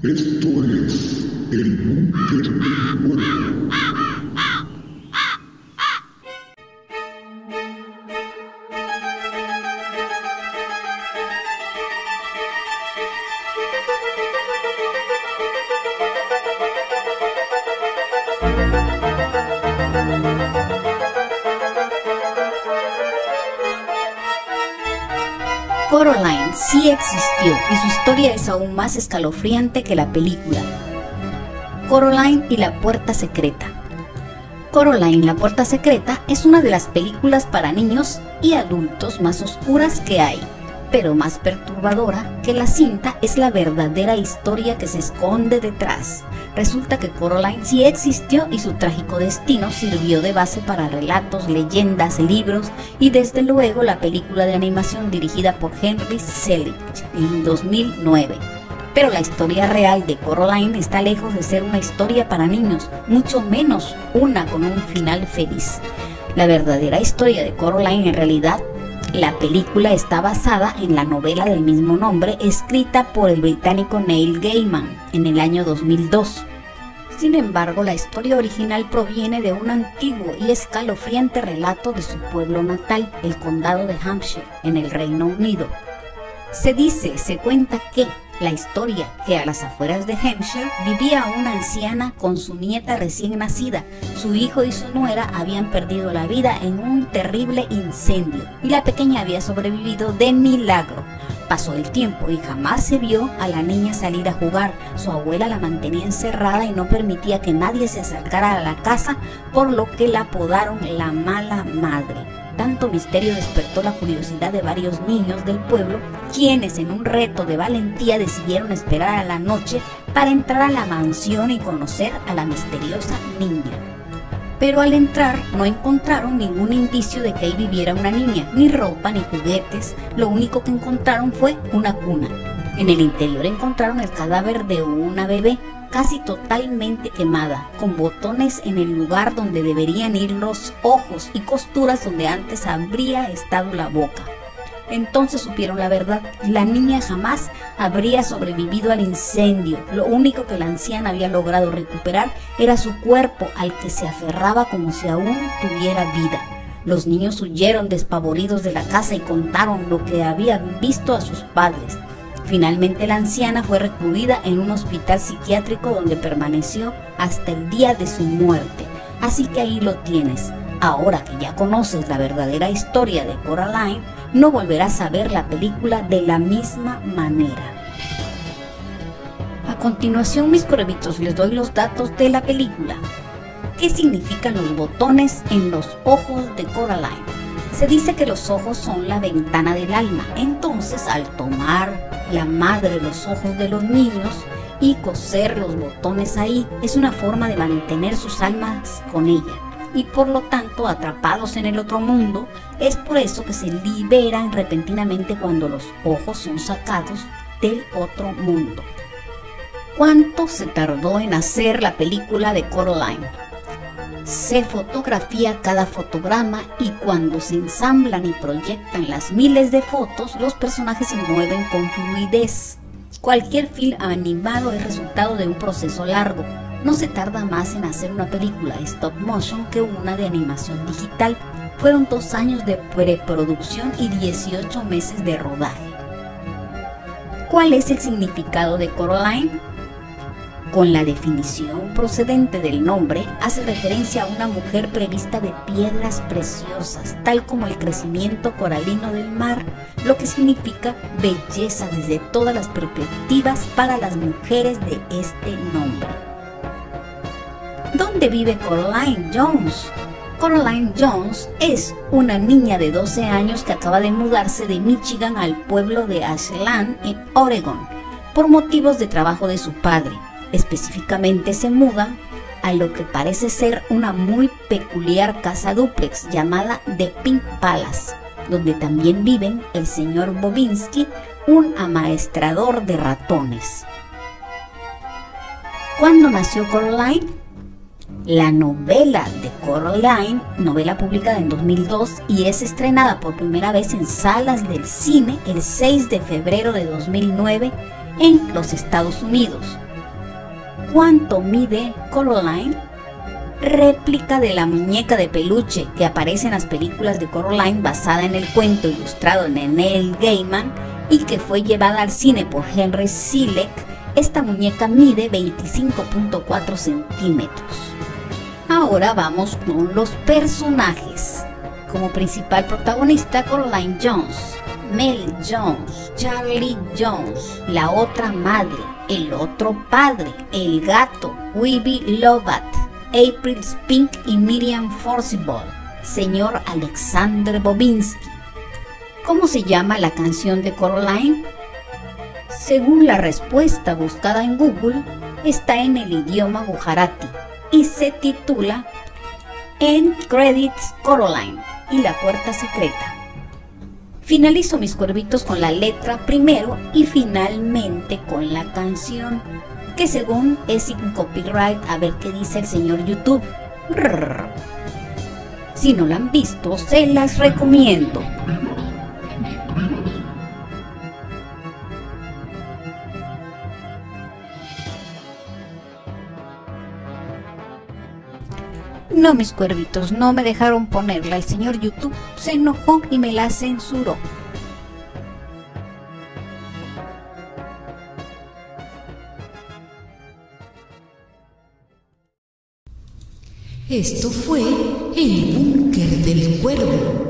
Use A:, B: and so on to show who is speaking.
A: Esto es el búnker del
B: Coraline sí existió y su historia es aún más escalofriante que la película. Coraline y la puerta secreta. Coraline la puerta secreta es una de las películas para niños y adultos más oscuras que hay, pero más perturbadora que la cinta es la verdadera historia que se esconde detrás. Resulta que Coraline sí existió y su trágico destino sirvió de base para relatos, leyendas, libros y desde luego la película de animación dirigida por Henry Selick en 2009. Pero la historia real de Coraline está lejos de ser una historia para niños, mucho menos una con un final feliz. La verdadera historia de Coraline en realidad la película está basada en la novela del mismo nombre escrita por el británico Neil Gaiman en el año 2002. Sin embargo, la historia original proviene de un antiguo y escalofriante relato de su pueblo natal, el condado de Hampshire, en el Reino Unido. Se dice, se cuenta que la historia que a las afueras de Hampshire vivía una anciana con su nieta recién nacida. Su hijo y su nuera habían perdido la vida en un terrible incendio y la pequeña había sobrevivido de milagro. Pasó el tiempo y jamás se vio a la niña salir a jugar. Su abuela la mantenía encerrada y no permitía que nadie se acercara a la casa, por lo que la apodaron la mala madre. Tanto misterio despertó la curiosidad de varios niños del pueblo, quienes en un reto de valentía decidieron esperar a la noche para entrar a la mansión y conocer a la misteriosa niña. Pero al entrar no encontraron ningún indicio de que ahí viviera una niña, ni ropa ni juguetes, lo único que encontraron fue una cuna. En el interior encontraron el cadáver de una bebé, casi totalmente quemada, con botones en el lugar donde deberían ir los ojos y costuras donde antes habría estado la boca. Entonces supieron la verdad. La niña jamás habría sobrevivido al incendio. Lo único que la anciana había logrado recuperar era su cuerpo al que se aferraba como si aún tuviera vida. Los niños huyeron despavoridos de la casa y contaron lo que habían visto a sus padres. Finalmente la anciana fue recluida en un hospital psiquiátrico donde permaneció hasta el día de su muerte. Así que ahí lo tienes. Ahora que ya conoces la verdadera historia de Coraline, no volverás a ver la película de la misma manera. A continuación, mis corbitos, les doy los datos de la película. ¿Qué significan los botones en los ojos de Coraline? Se dice que los ojos son la ventana del alma, entonces al tomar la madre los ojos de los niños y coser los botones ahí, es una forma de mantener sus almas con ella y por lo tanto atrapados en el otro mundo, es por eso que se liberan repentinamente cuando los ojos son sacados del otro mundo. ¿Cuánto se tardó en hacer la película de Coraline? Se fotografía cada fotograma y cuando se ensamblan y proyectan las miles de fotos, los personajes se mueven con fluidez. Cualquier film animado es resultado de un proceso largo, no se tarda más en hacer una película stop motion que una de animación digital. Fueron dos años de preproducción y 18 meses de rodaje. ¿Cuál es el significado de Coraline? Con la definición procedente del nombre, hace referencia a una mujer prevista de piedras preciosas, tal como el crecimiento coralino del mar, lo que significa belleza desde todas las perspectivas para las mujeres de este nombre. ¿Dónde vive Coraline Jones? Coraline Jones es una niña de 12 años que acaba de mudarse de Michigan al pueblo de Ashland, en Oregon, por motivos de trabajo de su padre. Específicamente se muda a lo que parece ser una muy peculiar casa duplex llamada The Pink Palace, donde también viven el señor Bobinski, un amaestrador de ratones. ¿Cuándo nació Coraline? la novela de Coraline, novela publicada en 2002 y es estrenada por primera vez en salas del cine el 6 de febrero de 2009 en los Estados Unidos. ¿Cuánto mide Coraline? Réplica de la muñeca de peluche que aparece en las películas de Coraline basada en el cuento ilustrado de Neil Gaiman y que fue llevada al cine por Henry Selick, esta muñeca mide 25.4 centímetros. Ahora vamos con los personajes. Como principal protagonista Coraline Jones, Mel Jones, Charlie Jones, la otra madre, el otro padre, el gato, Weeby Lovat, April Spink y Miriam Forcible, señor Alexander Bobinski. ¿Cómo se llama la canción de Coraline? Según la respuesta buscada en Google, está en el idioma gujarati y se titula End Credits Coraline y la puerta secreta. Finalizo mis cuervitos con la letra primero y finalmente con la canción, que según es sin copyright, a ver qué dice el señor YouTube. Si no la han visto, se las recomiendo. No, mis cuervitos, no me dejaron ponerla. El señor YouTube se enojó y me la censuró.
C: Esto fue el búnker del cuervo.